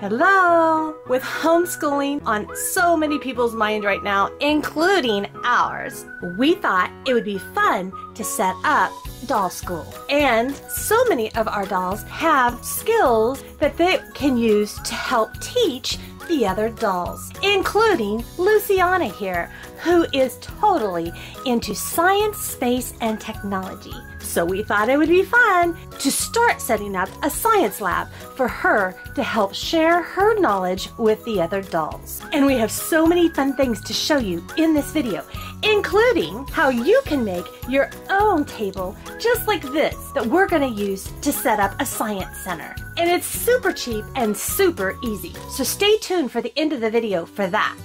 Hello! With homeschooling on so many people's mind right now, including ours, we thought it would be fun to set up doll school. And so many of our dolls have skills that they can use to help teach the other dolls, including Luciana here, who is totally into science, space, and technology. So we thought it would be fun to start setting up a science lab for her to help share her knowledge with the other dolls. And we have so many fun things to show you in this video, including how you can make your own table just like this that we're going to use to set up a science center. And it's super cheap and super easy. So stay tuned for the end of the video for that.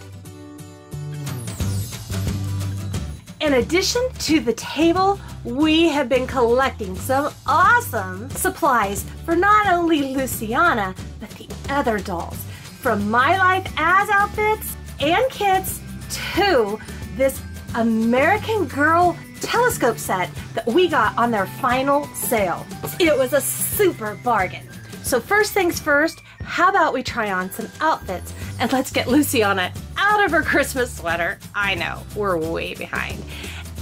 In addition to the table, we have been collecting some awesome supplies for not only Luciana, but the other dolls. From My Life as outfits and kits to this American Girl telescope set that we got on their final sale. It was a super bargain. So first things first, how about we try on some outfits and let's get Luciana out of her Christmas sweater. I know, we're way behind.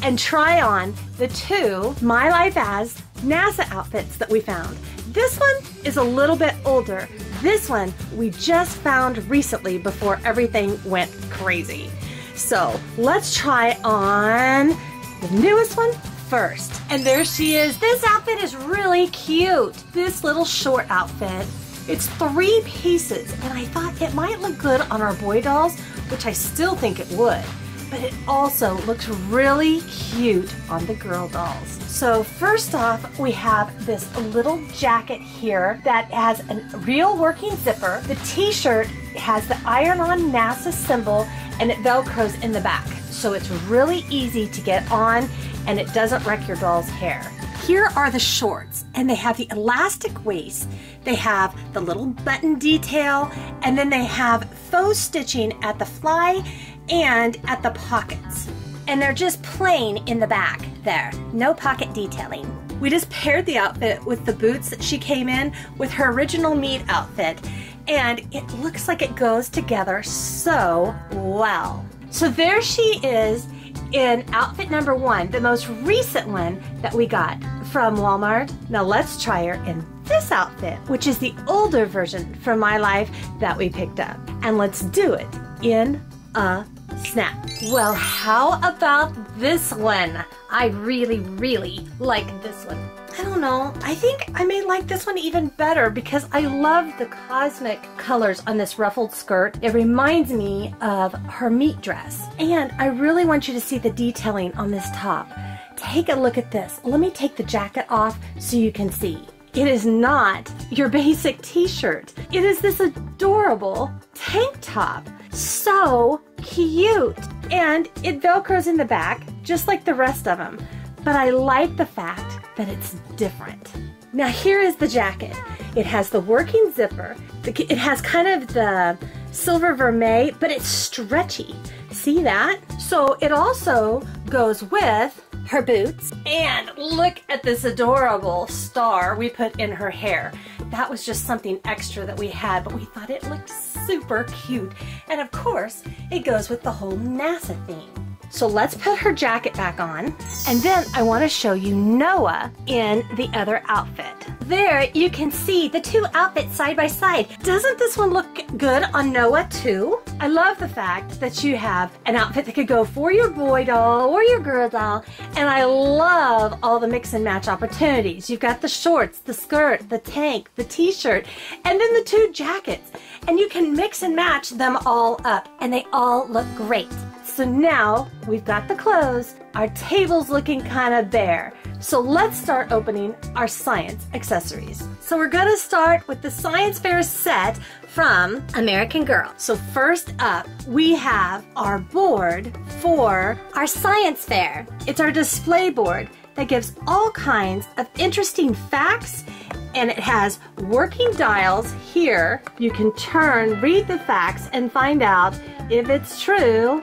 And try on the two My Life As NASA outfits that we found. This one is a little bit older. This one we just found recently before everything went crazy. So let's try on the newest one first. And there she is. This outfit is really cute. This little short outfit. It's three pieces, and I thought it might look good on our boy dolls, which I still think it would. But it also looks really cute on the girl dolls. So first off, we have this little jacket here that has a real working zipper. The t-shirt has the iron-on NASA symbol and it velcros in the back. So it's really easy to get on and it doesn't wreck your doll's hair. Here are the shorts, and they have the elastic waist, they have the little button detail, and then they have faux stitching at the fly and at the pockets. And they're just plain in the back there, no pocket detailing. We just paired the outfit with the boots that she came in with her original meet outfit, and it looks like it goes together so well. So there she is in outfit number one, the most recent one that we got from Walmart. Now let's try her in this outfit, which is the older version from My Life that we picked up. And let's do it in a snap. Well, how about this one? I really, really like this one. I don't know. I think I may like this one even better because I love the cosmic colors on this ruffled skirt. It reminds me of her meet dress. And I really want you to see the detailing on this top. Take a look at this. Let me take the jacket off so you can see. It is not your basic t-shirt. It is this adorable tank top. So cute. And it velcros in the back, just like the rest of them. But I like the fact that it's different. Now here is the jacket. It has the working zipper. It has kind of the silver vermeil, but it's stretchy. See that? So it also goes with her boots. And look at this adorable star we put in her hair. That was just something extra that we had, but we thought it looked super cute. And of course, it goes with the whole NASA theme. So let's put her jacket back on. And then I want to show you Noah in the other outfit. There you can see the two outfits side by side. Doesn't this one look good on Noah too? I love the fact that you have an outfit that could go for your boy doll or your girl doll. And I love all the mix and match opportunities. You've got the shorts, the skirt, the tank, the t-shirt, and then the two jackets. And you can mix and match them all up and they all look great. So now we've got the clothes, our table's looking kind of bare. So let's start opening our science accessories. So we're gonna start with the science fair set from American Girl. So first up, we have our board for our science fair. It's our display board that gives all kinds of interesting facts and it has working dials here. You can turn, read the facts, and find out if it's true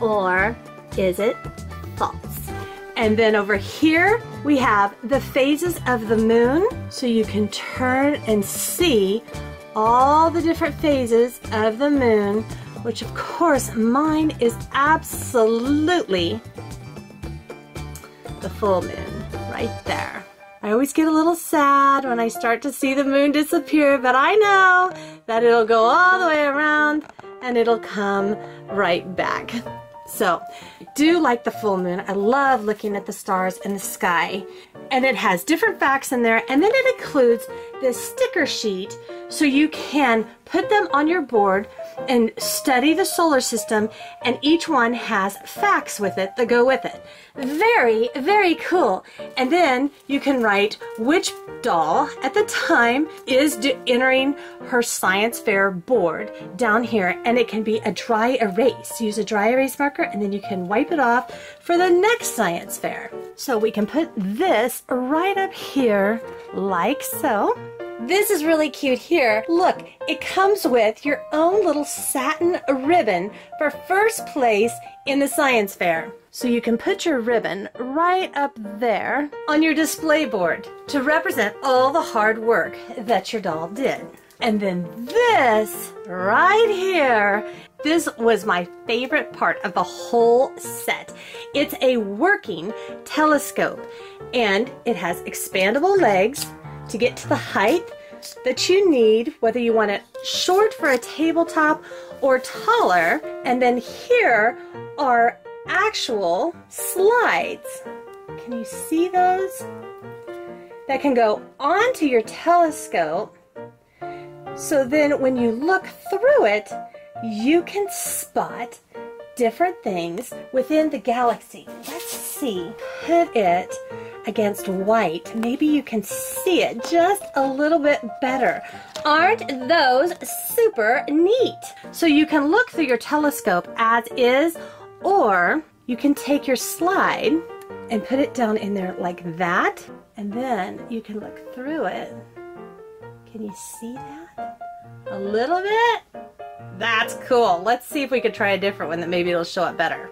or is it false? And then over here, we have the phases of the moon. So you can turn and see all the different phases of the moon, which of course mine is absolutely the full moon right there. I always get a little sad when I start to see the moon disappear, but I know that it'll go all the way around and it'll come right back. So, do like the full moon. I love looking at the stars in the sky. And it has different facts in there, and then it includes this sticker sheet so you can put them on your board and study the solar system, and each one has facts with it that go with it. Very, very cool. And then you can write which doll at the time is entering her science fair board down here, and it can be a dry erase. Use a dry erase marker, and then you can wipe it off for the next science fair. So we can put this right up here like so. This is really cute here. Look, it comes with your own little satin ribbon for first place in the science fair. So you can put your ribbon right up there on your display board to represent all the hard work that your doll did. And then this right here, this was my favorite part of the whole set. It's a working telescope and it has expandable legs to get to the height that you need, whether you want it short for a tabletop or taller. And then here are actual slides. Can you see those? That can go onto your telescope. So then when you look through it, you can spot different things within the galaxy. Let's see. Put it against white, maybe you can see it just a little bit better. Aren't those super neat? So you can look through your telescope as is, or you can take your slide and put it down in there like that, and then you can look through it. Can you see that? A little bit? That's cool. Let's see if we could try a different one that maybe it'll show up better.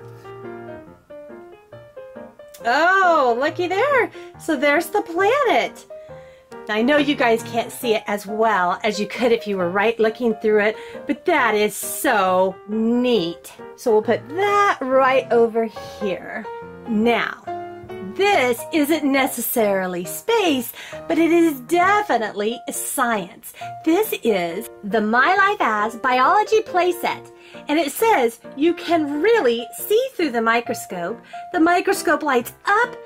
Oh, looky there. So there's the planet. I know you guys can't see it as well as you could if you were right looking through it, but that is so neat. So we'll put that right over here. Now, this isn't necessarily space, but it is definitely science. This is the My Life As Biology playset. And it says you can really see through the microscope. The microscope lights up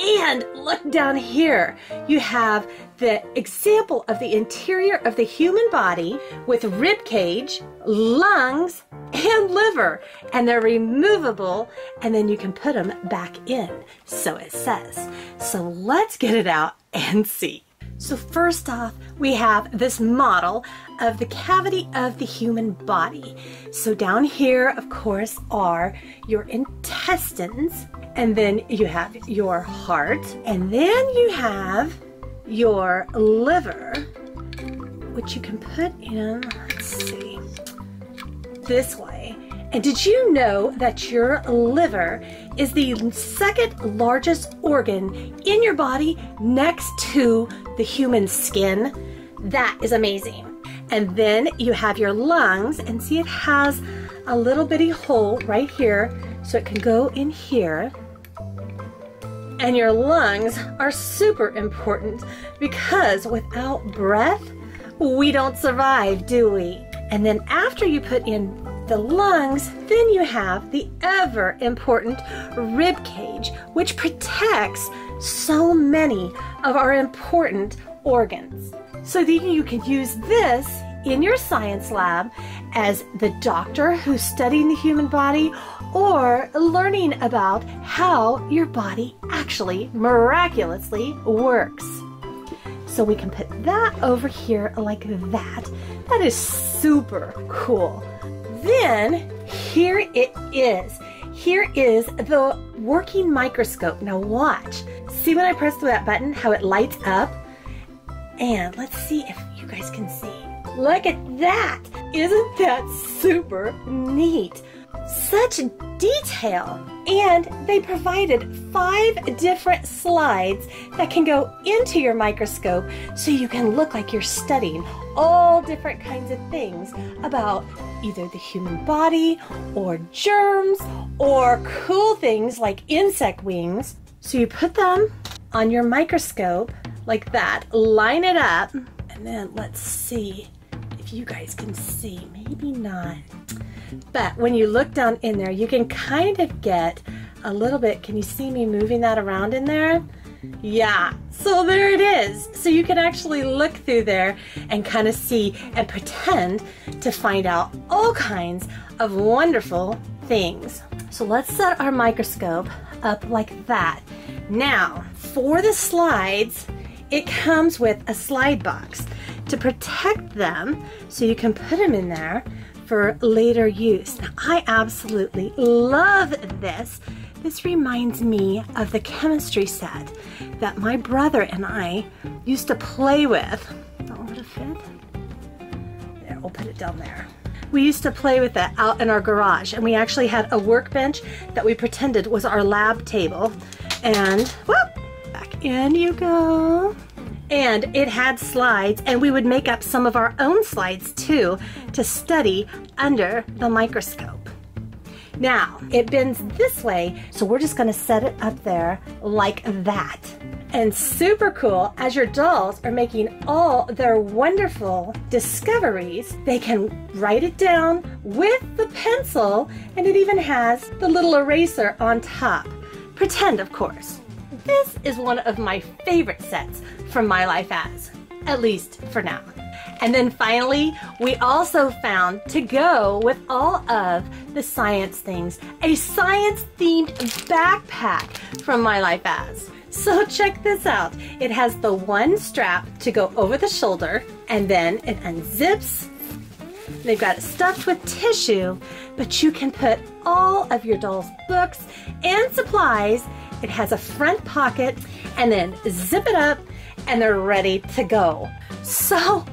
and look down here. You have the example of the interior of the human body with rib cage, lungs, and liver. And they're removable and then you can put them back in. So it says. So let's get it out and see. So first off, we have this model of the cavity of the human body. So down here, of course, are your intestines, and then you have your heart, and then you have your liver, which you can put in, let's see, this way. And did you know that your liver is the second largest organ in your body next to the human skin? That is amazing. And then you have your lungs, and see it has a little bitty hole right here, so it can go in here. And your lungs are super important because without breath, we don't survive, do we? And then after you put in the lungs, then you have the ever important rib cage, which protects so many of our important organs. So then you can use this in your science lab as the doctor who's studying the human body or learning about how your body actually miraculously works. So we can put that over here like that. That is super cool. Then here it is. Here is the working microscope. Now watch. See when I press that button, how it lights up? And let's see if you guys can see. Look at that. Isn't that super neat? Such detail. And they provided five different slides that can go into your microscope so you can look like you're studying all different kinds of things about either the human body or germs or cool things like insect wings. So you put them on your microscope like that, line it up, and then let's see if you guys can see. Maybe not. But when you look down in there, you can kind of get a little bit. Can you see me moving that around in there? Yeah, so there it is. So you can actually look through there and kind of see and pretend to find out all kinds of wonderful things. So let's set our microscope up like that. Now, for the slides, it comes with a slide box to protect them so you can put them in there for later use. Now, I absolutely love this. This reminds me of the chemistry set that my brother and I used to play with. Oh, would it fit? There, we'll put it down there. We used to play with it out in our garage, and we actually had a workbench that we pretended was our lab table. And whoop, back in you go. And it had slides, and we would make up some of our own slides too to study under the microscope. Now, it bends this way, so we're just gonna set it up there like that. And super cool, as your dolls are making all their wonderful discoveries, they can write it down with the pencil, and it even has the little eraser on top. Pretend, of course. This is one of my favorite sets from My Life As, at least for now. And then finally, we also found to go with all of the science things, a science themed backpack from My Life As. So check this out. It has the one strap to go over the shoulder and then it unzips. They've got it stuffed with tissue, but you can put all of your doll's books and supplies. It has a front pocket and then zip it up and they're ready to go. So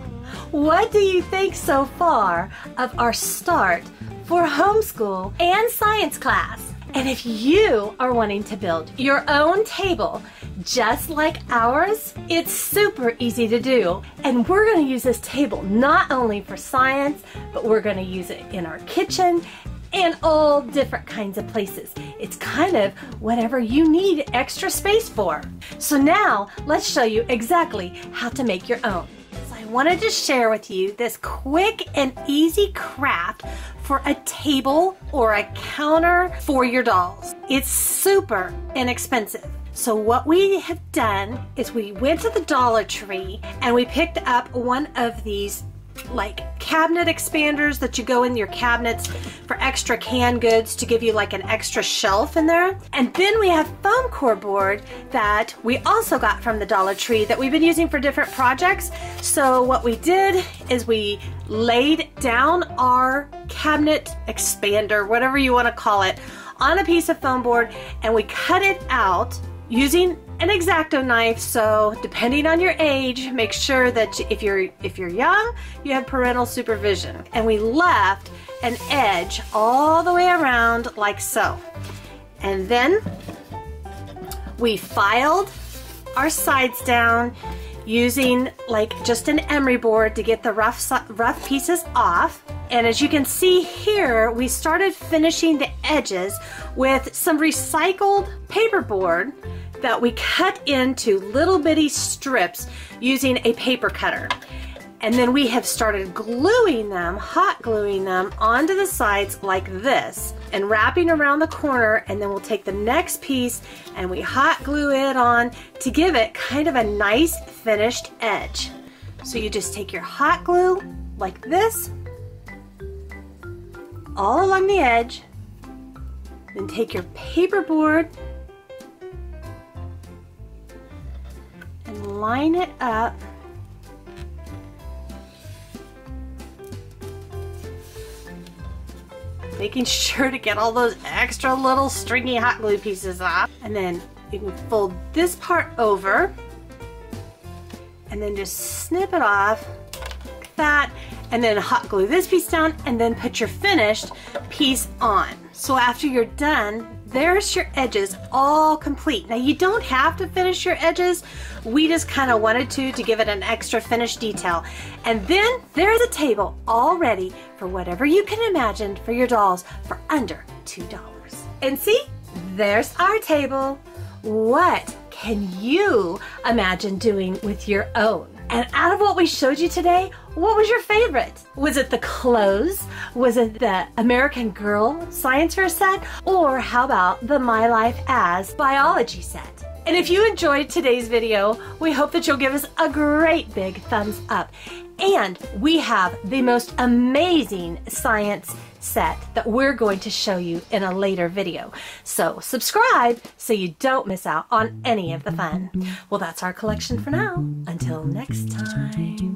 what do you think so far of our start for homeschool and science class? And if you are wanting to build your own table just like ours, it's super easy to do. And we're going to use this table not only for science, but we're going to use it in our kitchen and all different kinds of places. It's kind of whatever you need extra space for. So now let's show you exactly how to make your own. So I wanted to share with you this quick and easy craft for a table or a counter for your dolls. It's super inexpensive. So what we have done is we went to the Dollar Tree and we picked up one of these like cabinet expanders that you go in your cabinets for extra canned goods to give you like an extra shelf in there. And then we have foam core board that we also got from the Dollar Tree that we've been using for different projects. So what we did is we laid down our cabinet expander, whatever you want to call it, on a piece of foam board and we cut it out using an X-Acto knife so depending on your age make sure that if you're if you're young you have parental supervision. And we left an edge all the way around like so. And then we filed our sides down using like just an emery board to get the rough rough pieces off. And as you can see here we started finishing the edges with some recycled paperboard that we cut into little bitty strips using a paper cutter. And then we have started gluing them, hot gluing them onto the sides like this and wrapping around the corner and then we'll take the next piece and we hot glue it on to give it kind of a nice finished edge. So you just take your hot glue like this all along the edge then take your paper line it up. Making sure to get all those extra little stringy hot glue pieces off and then you can fold this part over and then just snip it off like that. And then hot glue this piece down and then put your finished piece on. So after you're done there's your edges all complete. Now you don't have to finish your edges. We just kind of wanted to to give it an extra finish detail. And then there's a table all ready for whatever you can imagine for your dolls for under $2. And see, there's our table. What can you imagine doing with your own? And out of what we showed you today, what was your favorite? Was it the clothes? Was it the American Girl science fair set? Or how about the My Life as biology set? And if you enjoyed today's video, we hope that you'll give us a great big thumbs up. And we have the most amazing science set that we're going to show you in a later video. So subscribe so you don't miss out on any of the fun. Well, that's our collection for now. Until next time.